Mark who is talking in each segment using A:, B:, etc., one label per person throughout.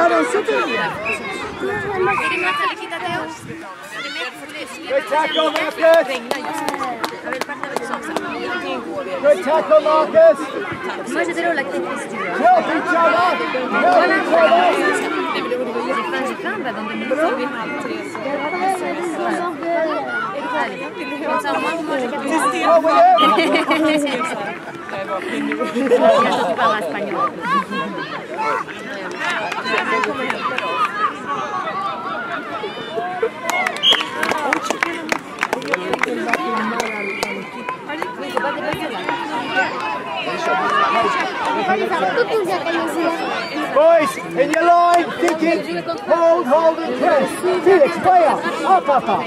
A: Sitter.
B: Good tackle, Marcus! Good tackle, Marcus!
C: Moi j'étais là la clé
B: Help each other! Help each other!
C: J'ai faim, j'ai faim, bah dans deux minutes
B: Я тут
C: была español. Thank you.
B: Boys, in your line, thinking, hold, hold and press. Felix, play up. Up, up, up.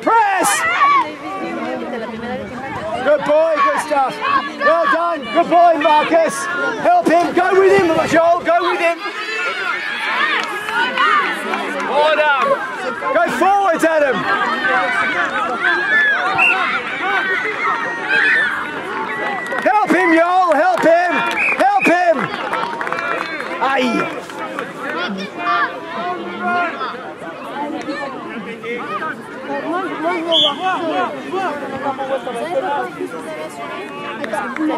B: Press! Good boy, good stuff. Well done. Good boy, Marcus. Help him. Go with him, Joel. Go with him. Vous avez assuré vous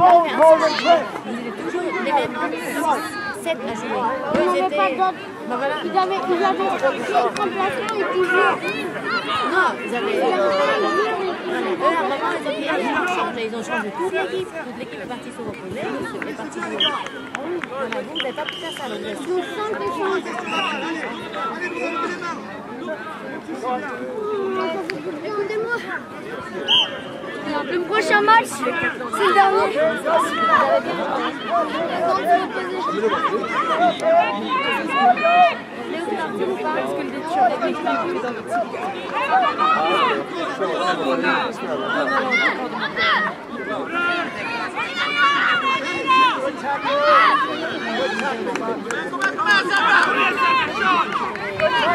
B: avez toujours
C: les mêmes 7 à jouer.
D: Toujours...
C: Non, ils avaient... Eux, ils ont changé. Ils ont changé toute l'équipe. Toute l'équipe est partie sur vous, pas pu faire ça.
D: Le prochain match, c'est le dernier.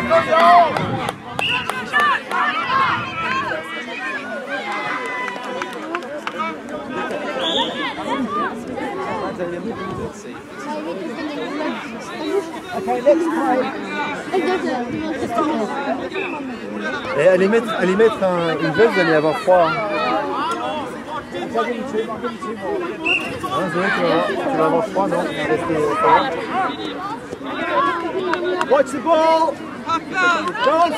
B: Okay, next
E: Et allez mettre, allez une veste, allez avoir froid. hein. Hein, avoir- froid,
B: Watch the ball. Go on,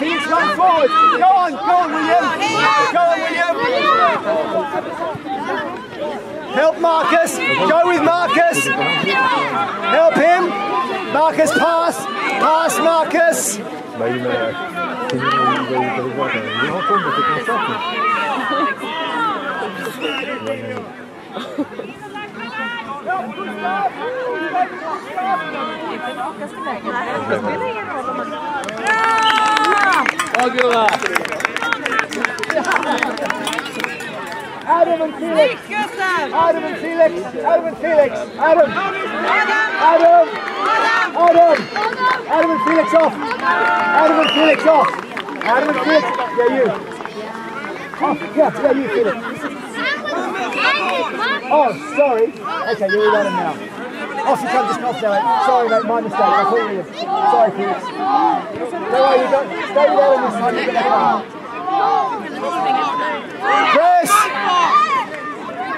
B: on. Help Marcus. Go with Marcus. Help him. Marcus, pass. Pass, Marcus.
E: Bah, il
B: Adam and Felix. Adam and Felix. Adam and Felix. Adam. Adam. Adam. Adam Adam Adam and Felix off. Adam and Felix off. Adam and Felix. Yeah, you. Off. Yeah, yeah, you, Felix. Oh, sorry. Okay, you're with Adam now. Off you come, just off now. Sorry, mate, my mistake. I thought you were. Sorry, Felix. Don't worry, you got. Stay with Adam this time. You're going to have Chris!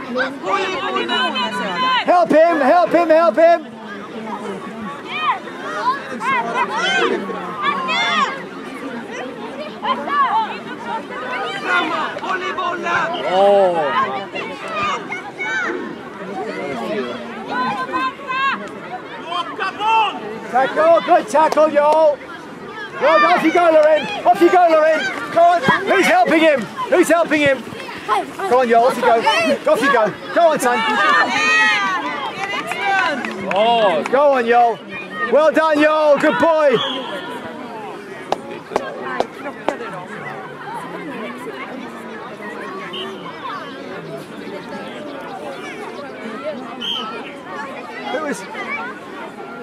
B: Help him, help him, help him! Oh. Tackle, good tackle, y'all! Well off you go, Loren! Off you go, Loren! Go on! Who's helping him? Who's helping him? Go on, y'all, off you go. Off you go. Go on, son. Oh, go on, y'all. Well done, y'all. Good boy. Who is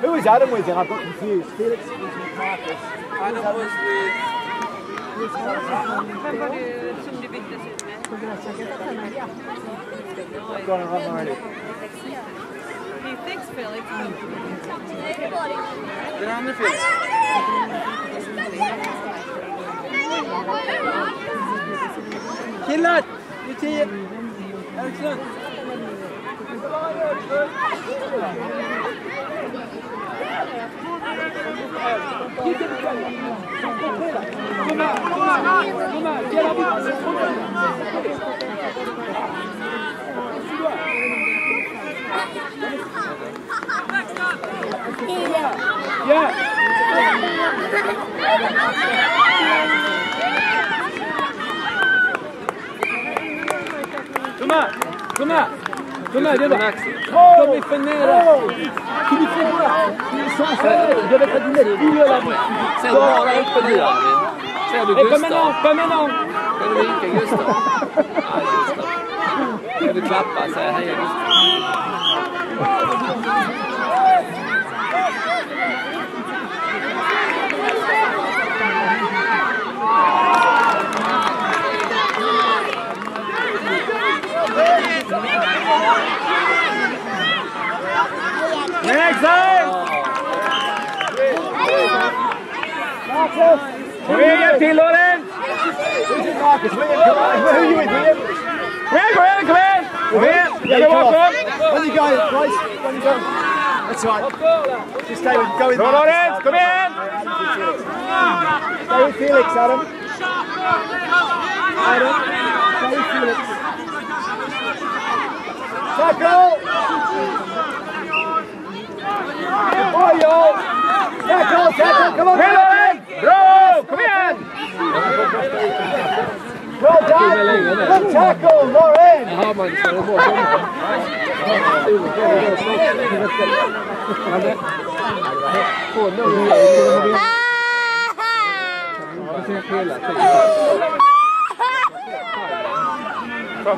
B: who is Adam with? then? I've got confused. Felix was with Marcus.
A: Adam was with... Vem var What's
B: going on, Marty?
A: Hey, thanks, Philly.
F: Get on the field. Kinlat, you Come on, come on. Come Fennera. Il
G: come no, Ah,
F: Next side! Hjälp till Loren!
B: Marcus, come. Who are you with, William?
F: Igen, kom igen! Kom igen!
B: Yeah, come
F: bakom!
B: on. When you go, when you go. That's right. Just stay with, go with Marcus.
F: Kom igen!
B: Stay with Felix, Adam. Adam, stay with Felix. Tackle! Oh, yo! Tackle, tackle, come on!
F: Loren! Bra! Kom igen!
B: Well done! Good tackle, Lauren!
F: Le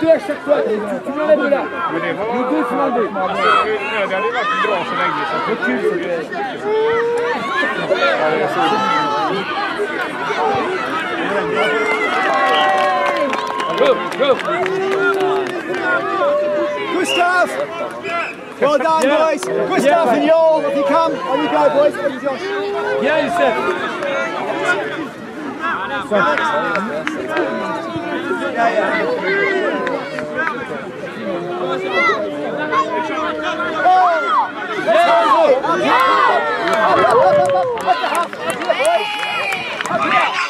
F: 2 à chaque fois, tu, tu là. Le 2 sur l'enlever.
H: Det
F: Go, go!
B: Gustav! Well done, boys! Gustav and Joel, if you come, on you go, boys. Yeah, you, Josh.
F: Viens Youssef!
B: Come on,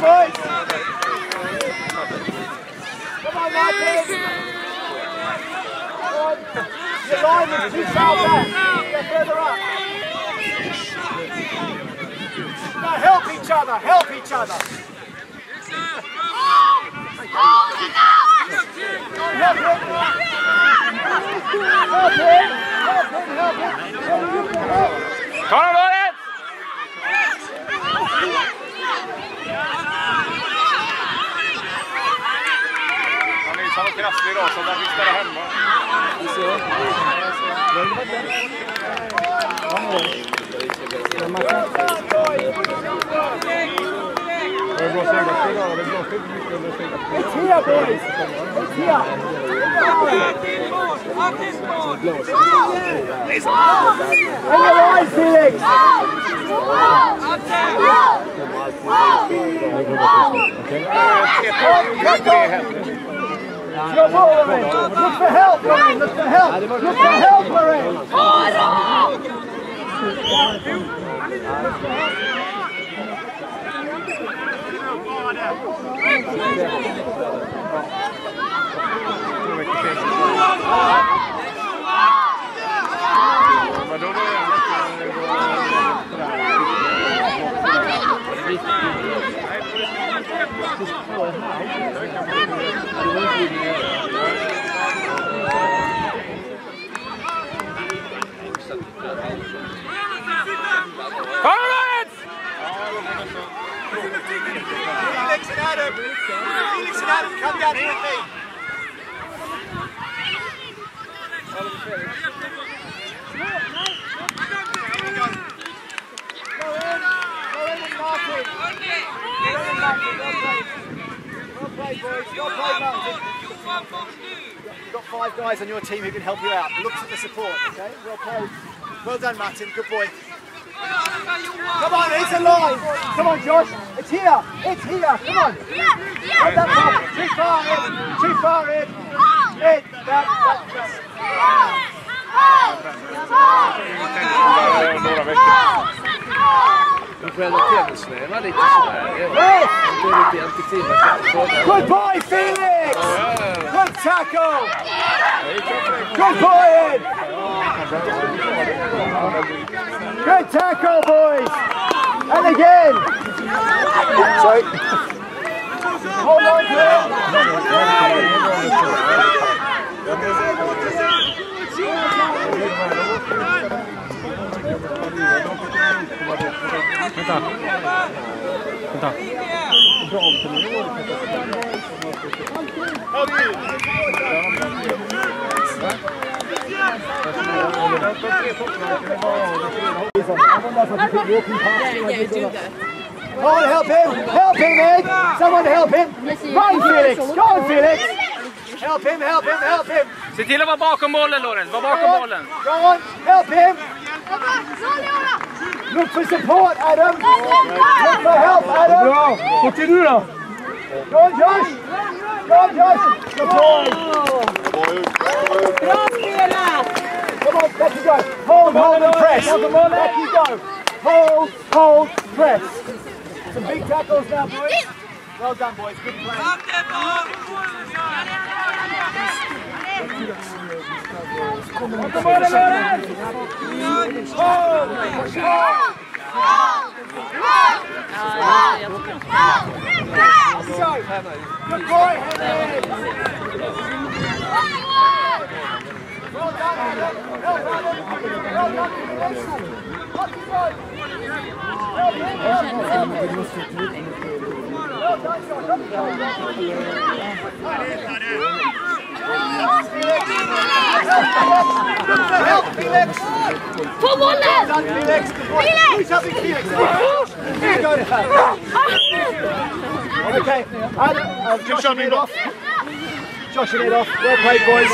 B: boys! Come on, Marcus! Come on. Your line is too far back. Get further up. Now help each other, help each other. Help him. Help help help. Help help.
H: och krasslig då, så den fick ställa hemma. Vi ser. Det är bra segerspel då, det blåser inte mycket under segerspel.
B: Ett tia boys! Ett tia! Hänger loss Felix!
H: Okej? Tre händer.
B: Your ball, Lorraine. Look for help, Lorraine. Look for help. Look for help, Lorraine.
H: Två veckor
B: and Adam. Felix and Adam, come down here with me. You've got five guys on your team who can help you out. Looks at the support, okay? Well played. Well done, Martin. Good boy. Come on, it's alive. Come on, Josh. It's here. It's here. Come on. Well done, Bob. Too far in. Too far in. Oh. In. That, oh. that, that.
H: Några veckor.
G: Du får ändå tv-snäva lite sådär.
B: Yes.
G: Det är lite antiklimax.
B: Good boy, Felix. Good tackle. Good boy, Ed. Good tackle, boys. And again. Sorry. Hold on to it.
H: Vänta. Vänta.
B: On, help him. Help him, Ed. Someone help him. Run, Felix. Go on, Felix. Help him, help him, help him.
F: Se till att vara bakom bollen Lorenz, var bakom bollen.
B: go on. Help him. Look for support, Adam. Look for help, Adam.
H: Bra! Continue då!
B: Go on, Josh. Go on, Josh. Good boy.
A: Bra spelat!
B: Come on, back you go. Hold, hold and press. Back you go. Hold, hold, press. Some big tackles now, boys. Well done, boys. Good play. Tare, tare. Josh. Uh, and Ed off. Josh. Well played, boys.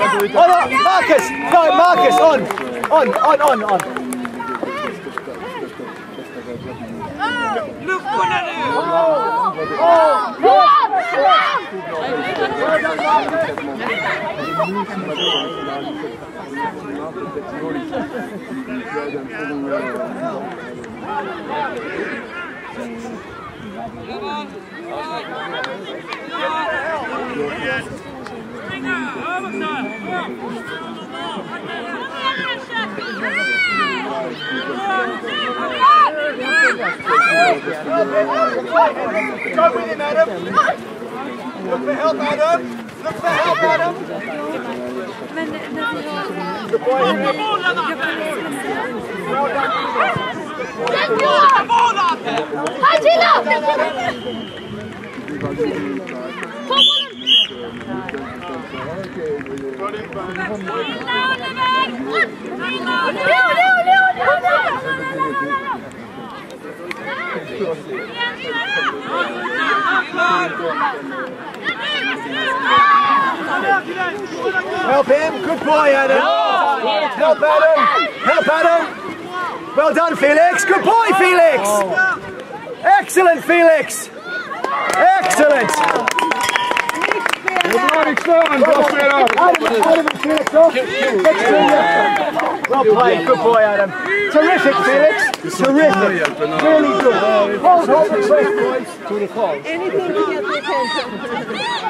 B: On, on, Marcus. No, Marcus, on. On, on, on, on. Well done, Marcus. Go with him, Adam. Look for help, Adam! Look for help, Adam! Good boy, Put the ball on Well done,
D: Put the ball on there! Hadi Come on! Reload, Reload, Reload, Reload!
B: Help him. Good boy, Adam. Help Adam. Help Adam. Well done, Felix. Good boy, Felix. Excellent, Felix. Excellent.
H: Bra Wikström! Bra spelat!
B: Adam, Adam and Felix off. Next to you. Well played. Good boy, Adam. Terrific, Felix. Terrific. Really good. Hold, hold the boys. To the falls.
A: Anything to get the attention.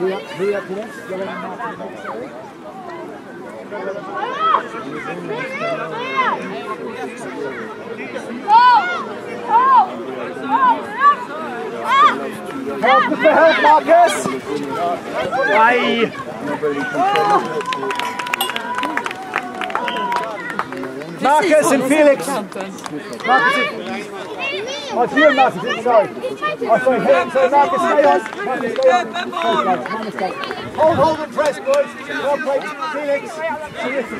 B: Hurry up, hurry up, Dennis. Go ahead and mark it. Help with the help, Marcus! Aye! Marcus and Felix! Marcus and... It's you and Marcus, sorry. Oh, sorry, hey, sorry, Marcus, stay on. Marcus, stay on. My. Hold, hold and press, boys. Well played, Felix. Terrific.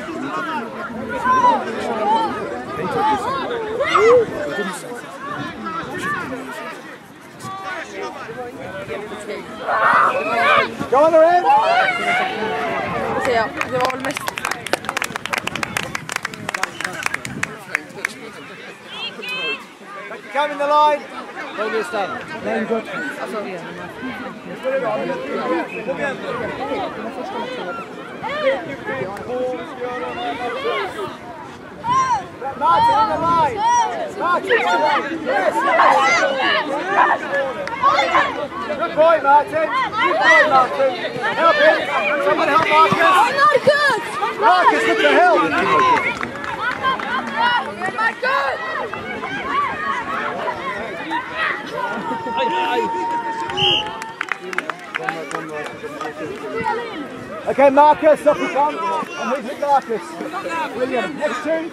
B: Go on the end.
A: Se det var väl mest
B: Come in the line.
G: Kom igen Stan.
B: Very good. Martin in the line. Martin, yes. Good boy, Martin. Good boy, Martin. Help him. Someone help Marcus. Marcus, look for help.
D: Not
B: Okay, Marcus, up you come. And who's with Marcus? William. Next two.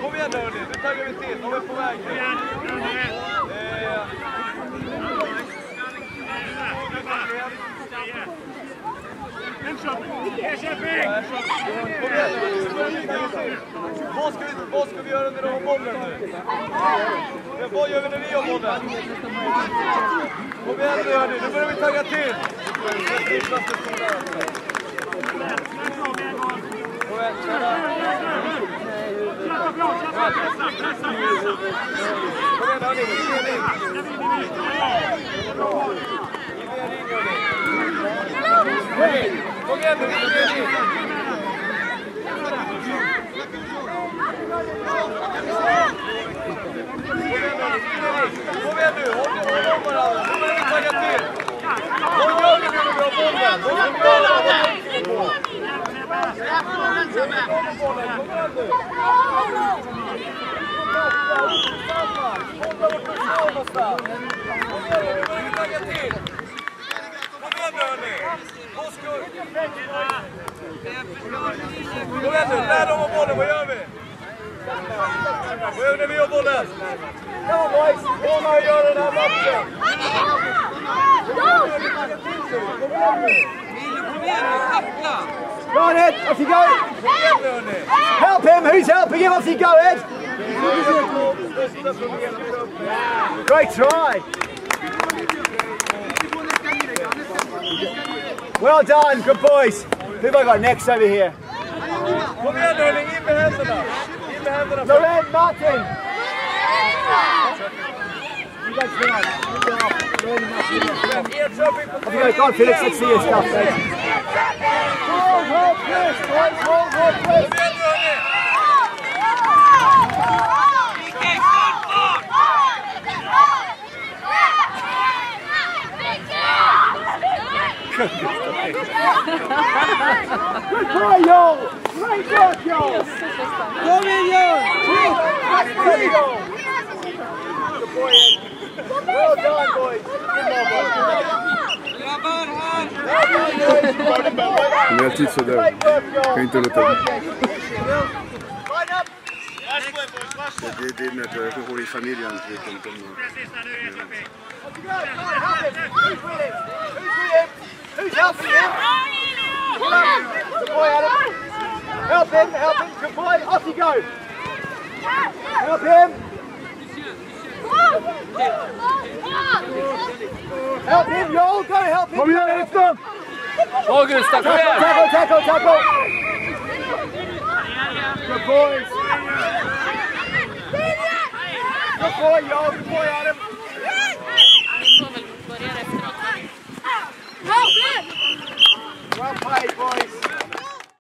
H: Kom igen nu hörni, nu taggar vi till. De är på väg nu. Eh, Kom igen nu, nu börjar vi tagga till. Vad ska vi, vad ska vi göra när de har bollen nu? Men vad gör vi när vi har bollen? Kom igen nu hörni, nu börjar vi tagga till. Kom igen nu, håll om varandra! Kom igen tagga till! Kom igen nu hörni. Oskar. Kom igen nu, när de har bollen, vad gör vi? Vad gör vi när vi har bollen?
B: Kom on, boys.
H: Vad man gör den här matchen?
B: Go on, Ed. Off you go.
H: Kom igen nu hörni.
B: Help him. Who's helping him? Off you go, Ed. Great try. Well done. Good boys. Who have I got next over here?
H: Kom igen nu in med händerna. In med händerna.
B: Loren Martin. Go. Go go. Go on, Felix. Let's see your stuff, mate. Hold, hold, press, boys. Hold, hold, press. Good boy, Joel. Great work, Joel.
F: Kom igen Joel!
B: Good.
E: Well done, boys. Il
B: y a un
E: titre Paint
B: le temps.
E: Det är med att hur i familjen
B: det kan komma. Who's helping him? Good boy, Adam. Help him, help him. Good boy. Off you go. Help him. Help him, Joel. Go help him.
E: Kom igen Eriksson!
G: Bra Gustav, kom igen!
B: Tackle, tackle, tackle. Good boys. Good boy, Joel. Good boy, Adam. Well played, boys.